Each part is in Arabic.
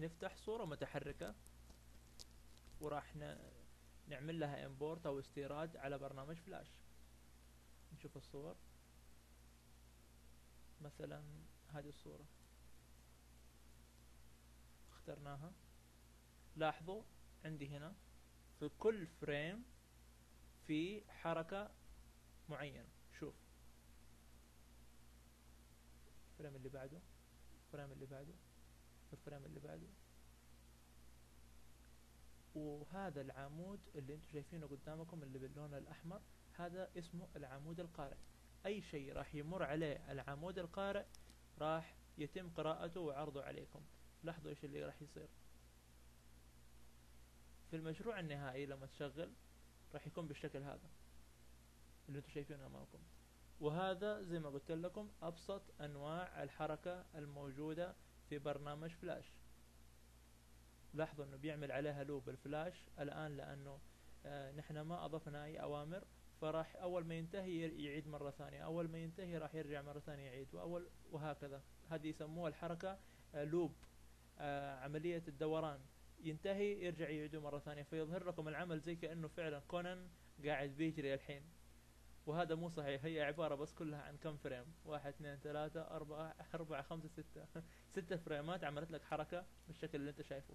نفتح صورة متحركة وراح. نعمل لها import أو استيراد على برنامج فلاش نشوف الصور. مثلا هذه الصورة. اخترناها. لاحظوا عندي هنا في كل frame في حركة معينة. شوف. ال frame اللي بعده. ال frame اللي بعده. ال frame اللي بعده. وهذا العمود اللي أنتم شايفينه قدامكم اللي باللون الأحمر هذا اسمه العمود القارئ. أي شيء راح يمر عليه العمود القارئ راح يتم قراءته وعرضه عليكم. لاحظوا إيش اللي راح يصير. في المشروع النهائي لما تشغل راح يكون بالشكل هذا اللي أنتم شايفينه أمامكم. وهذا زي ما قلت لكم أبسط أنواع الحركة الموجودة في برنامج فلاش. لاحظوا إنه بيعمل عليها loop ال Flash الآن لأنه آه نحن ما أضفنا أي أوامر فراح أول ما ينتهي يعيد مرة ثانية أول ما ينتهي راح يرجع مرة ثانية يعيد وأول وهكذا. هذه يسموها الحركة آه loop آه عملية الدوران. ينتهي يرجع يعيده مرة ثانية فيظهر لكم العمل زي كأنه فعلا كونان قاعد بيجري الحين. وهذا مو صحيح. هي عبارة بس كلها عن كم frame؟ واحد اثنين ثلاثة أربعة أربعة خمسة ستة. ستة فريمات عملت لك حركة بالشكل اللي انت شايفه.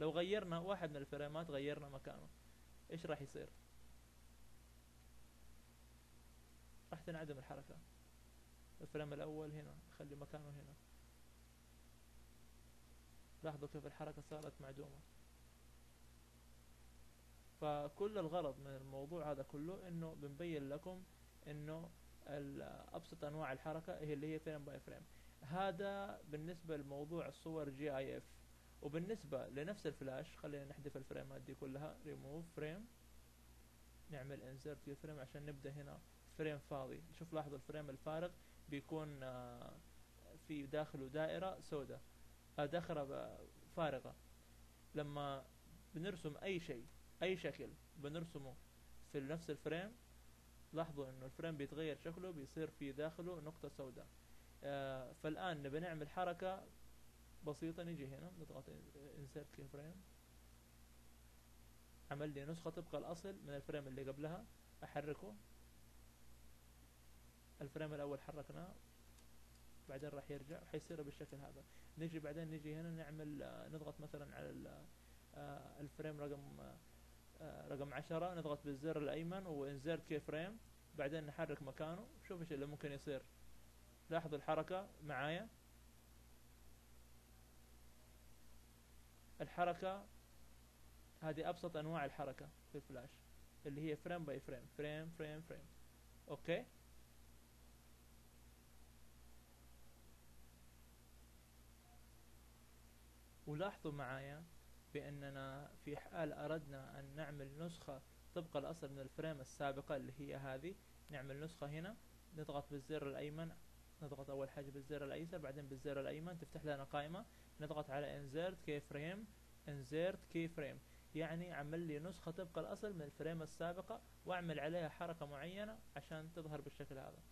لو غيرنا واحد من الفريمات غيرنا مكانه. إيش راح يصير؟ راح تنعدم الحركة. ال frame الأول هنا خلي مكانه هنا. لاحظوا كيف الحركة صارت معدومة. فكل الغرض من الموضوع هذا كله إنه بنبين لكم إنه أبسط أنواع الحركة هي اللي هي frame by frame هذا بالنسبة لموضوع الصور GIF وبالنسبة لنفس الفلاش خلينا نحذف الفريمات دي كلها ريموف فريم نعمل insert key frame عشان نبدأ هنا frame فاضي. شوف لاحظوا ال frame الفارغ بيكون في داخله دائرة سوداء. دائرة فارغة. لما بنرسم أي شيء أي شكل بنرسمه في نفس ال frame لاحظوا إنه ال frame بيتغير شكله بيصير في داخله نقطة سوداء. آه فالآن نبي نعمل حركة بسيطة نيجي هنا نضغط insert key frame. عمل لي نسخة طبق الأصل من ال frame اللي قبلها أحركه. ال frame الأول حركناه بعدين راح يرجع حيصير بالشكل هذا. نجي بعدين نجي هنا نعمل آه نضغط مثلا على آه ال frame رقم آه رقم عشرة نضغط بالزر الأيمن و insert key frame بعدين نحرك مكانه شوف إيش اللي ممكن يصير. لاحظوا الحركة معايا. الحركة هذه أبسط أنواع الحركة في الفلاش اللي هي frame by frame frame frame frame. okay؟ ولاحظوا معايا بأننا في حال أردنا أن نعمل نسخة طبق الأصل من ال frame السابقة اللي هي هذه. نعمل نسخة هنا نضغط بالزر الأيمن نضغط أول حاجة بالزر الأيسر بعدين بالزر الأيمن تفتح لنا قائمة. نضغط على insert key frame insert key frame يعني عمل لي نسخة طبق الأصل من ال frame السابقة وأعمل عليها حركة معينة عشان تظهر بالشكل هذا.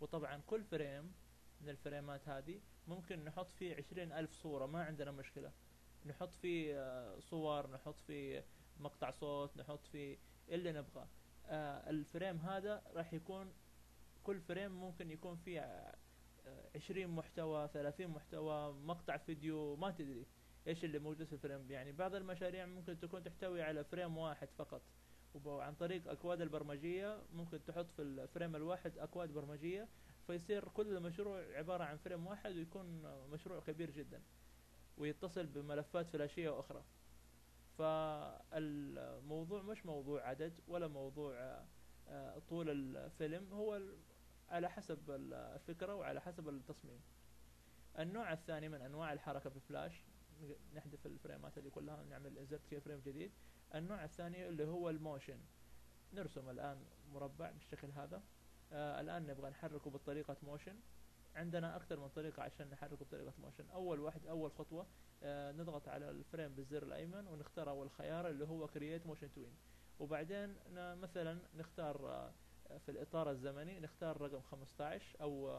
وطبعا كل frame من الفريمات هذه ممكن نحط فيه عشرين ألف صورة ما عندنا مشكلة. نحط فيه صور نحط فيه مقطع صوت نحط فيه اللي نبغاه ال frame هذا راح يكون كل frame ممكن يكون فيه عشرين محتوى ثلاثين محتوى مقطع فيديو ما تدري إيش اللي موجود في ال frame. يعني بعض المشاريع ممكن تكون تحتوي على frame واحد فقط. وعن طريق أكواد البرمجية ممكن تحط في ال frame الواحد أكواد برمجية فيصير كل المشروع عبارة عن frame واحد ويكون مشروع كبير جدا. ويتصل بملفات فلاشية أخرى فالموضوع مش موضوع عدد ولا موضوع طول الفيلم هو على حسب الفكرة وعلى حسب التصميم. النوع الثاني من أنواع الحركة في فلاش نحذف الفريمات اللي كلها نعمل insert key frame جديد. النوع الثاني اللي هو ال motion. نرسم الآن مربع بالشكل هذا. آه الآن نبغى نحركه بطريقة motion عندنا أكثر من طريقة عشان نحركه بطريقة motion أول واحد أول خطوة آه نضغط على ال frame بالزر الأيمن ونختار أول خيار اللي هو create motion tween وبعدين مثلا نختار آه في الإطار الزمني نختار رقم 15 أو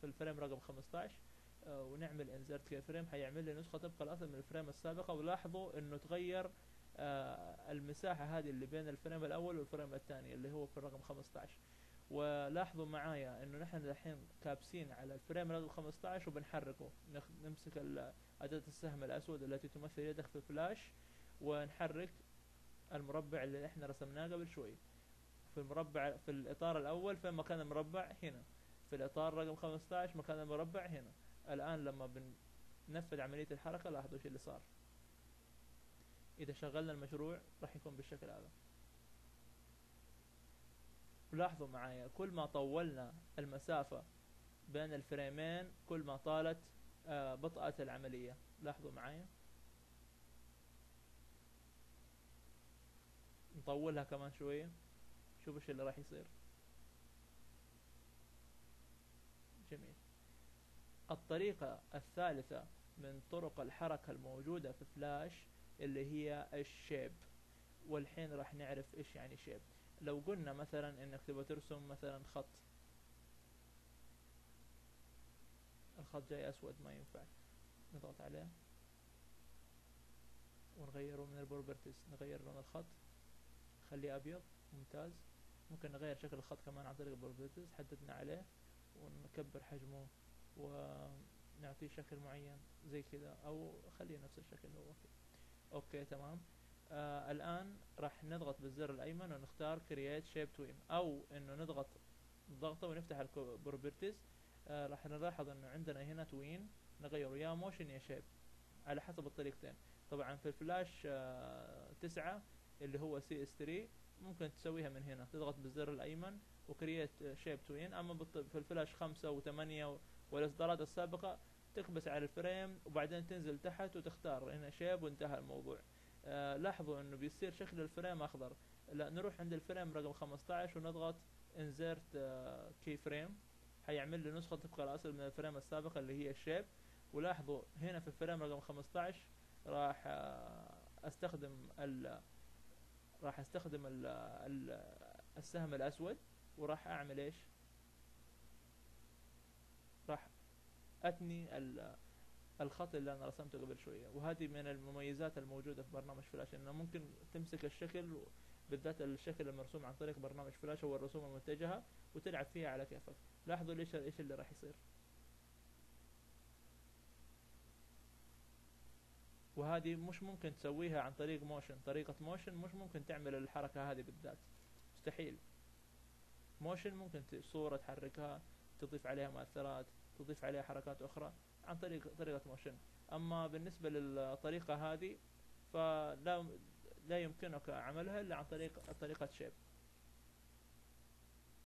في ال frame رقم 15 آه، ونعمل insert key frame حيعمل لي نسخة طبق الأصل من ال frame السابقة. ولاحظوا إنه تغير آه، المساحة هذه اللي بين ال frame الأول وال frame الثاني اللي هو في الرقم 15 ولاحظوا معايا إنه نحن الحين كابسين على ال frame رقم 15 وبنحركه. نمسك أداة السهم الأسود التي تمثل يدك في الفلاش ونحرك المربع اللي إحنا رسمناه قبل شوي. في المربع في الإطار الأول فين مكان المربع؟ هنا. في الإطار رقم 15 مكان المربع؟ هنا. الآن لما بننفذ عملية الحركة لاحظوا إيش اللي صار. إذا شغلنا المشروع راح يكون بالشكل هذا. لاحظوا معايا كل ما طولنا المسافة بين الفريمين كل ما طالت بطأة العملية. لاحظوا معايا؟ نطولها كمان شوية. شوف إيش اللي راح يصير. جميل. الطريقة الثالثة من طرق الحركة الموجودة في فلاش اللي هي ال shape. والحين راح نعرف إيش يعني shape. لو قلنا مثلا إنك تبغى ترسم مثلا خط الخط جاي أسود ما ينفع نضغط عليه ونغيره من ال properties نغير لون الخط خليه أبيض ممتاز. ممكن نغير شكل الخط كمان عن طريق ال properties حددنا عليه ونكبر حجمه ونعطيه شكل معين زي كذا أو خليه نفس الشكل هو okay تمام. آه الآن راح نضغط بالزر الأيمن ونختار create shape tween أو إنه نضغط ضغطة ونفتح ال properties آه راح نلاحظ إنه عندنا هنا tween نغيره يا motion يا shape على حسب الطريقتين. طبعا في الفلاش آه تسعة اللي هو CS 3 ممكن تسويها من هنا. تضغط بالزر الأيمن و create shape tween أما في الفلاش خمسة وثمانية والإصدارات السابقة تكبس على ال frame وبعدين تنزل تحت وتختار هنا shape وانتهى الموضوع. آه لاحظوا إنه بيصير شكل ال frame أخضر. لا نروح عند ال frame رقم 15 ونضغط insert key frame حيعمل لي نسخة طبق الأصل من ال frame السابق اللي هي ال shape ولاحظوا هنا في ال frame رقم 15 راح آه أستخدم ال راح أستخدم ال السهم الأسود. وراح أعمل إيش؟ راح أتني ال الخط اللي أنا رسمته قبل شوية وهذه من المميزات الموجودة في برنامج فلاش إنه ممكن تمسك الشكل بالذات الشكل المرسوم عن طريق برنامج فلاش هو الرسوم المتجهة وتلعب فيها على كيفك. لاحظوا ليش إيش اللي راح يصير. وهذه مش ممكن تسويها عن طريق motion. طريقة motion مش ممكن تعمل الحركة هذه بالذات. مستحيل. motion ممكن صورة تحركها تضيف عليها مؤثرات تضيف عليها حركات أخرى. عن طريق طريقة motion أما بالنسبة للطريقة هذه فلا لا يمكنك عملها إلا عن طريق طريقة شيب.